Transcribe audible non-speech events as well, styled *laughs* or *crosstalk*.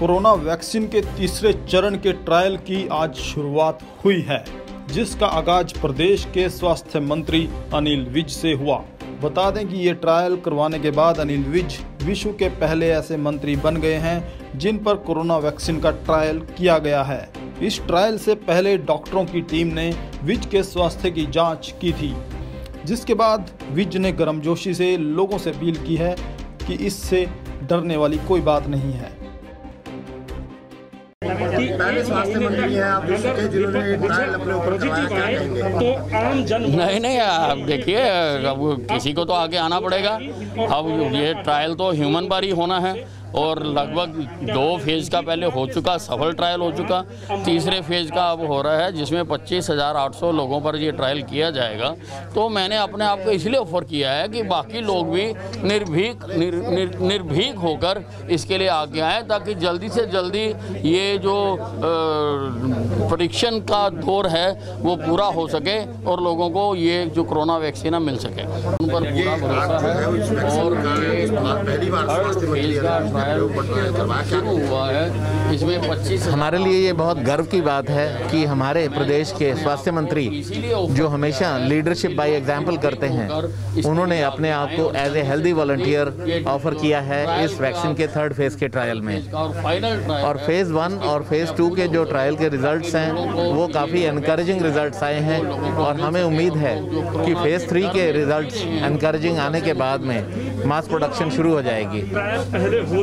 Corona vaccine के तीसरे चरण के ट्रायल की आज शुरुआत हुई है, जिसका आगाज़ प्रदेश के स्वास्थ्य मंत्री अनिल विज से हुआ। बता दें कि ये ट्रायल करवाने के बाद अनिल विज विश्व के पहले ऐसे मंत्री बन गए हैं, जिन पर कोरोना वैक्सीन का ट्रायल किया गया है। इस ट्रायल से पहले डॉक्टरों की टीम ने विज के स्वास्थ्य की जाँच की थी, जिसके बाद विज ने गर्मजोशी से लोगों से अपील की है कि इससे डरने वाली कोई बात नहीं है। पहले स्वास्थ्य मंत्री हैं आप जिन्होंने ट्रायल अपने ऊपर तो आम जन *laughs* नहीं नहीं आप देखिए अब किसी को तो आगे आना पड़ेगा। अब ये ट्रायल तो ह्यूमन पर ही होना है। और लगभग दो फ़ेज़ का पहले हो चुका सफल ट्रायल हो चुका। तीसरे फ़ेज़ का अब हो रहा है जिसमें पच्चीस हज़ार आठ सौ लोगों पर ये ट्रायल किया जाएगा। तो मैंने अपने आप को इसलिए ऑफ़र किया है कि बाकी लोग भी निर्भीक निर, निर, निर्भीक होकर इसके लिए आगे आए ताकि जल्दी से जल्दी ये जो परीक्षण का दौर है वो पूरा हो सके और लोगों को ये जो कोरोना वैक्सीन मिल सके। उन पर पूरा भरोसा है और पहली बार हर फ़ेज़ का शुरू हुआ है इसमें पच्चीस हमारे लिए ये बहुत गर्व की बात है कि हमारे प्रदेश के स्वास्थ्य मंत्री जो हमेशा लीडरशिप बाय एग्ज़ाम्पल करते हैं उन्होंने अपने आप को as a healthy volunteer offer किया है इस वैक्सीन के थर्ड फ़ेज़ के ट्रायल में। और फाइनल ट्रायल और फ़ेज़ वन और फ़ेज़ टू के जो ट्रायल के रिज़ल्ट हैं वो काफ़ी एनकरेजिंग रिज़ल्ट आए हैं और हमें उम्मीद है कि फ़ेज़ थ्री के रिज़ल्ट एनकरेजिंग आने के बाद में मास प्रोडक्शन शुरू हो जाएगी। ट्रायल पहले हो